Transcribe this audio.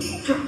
아무도 못.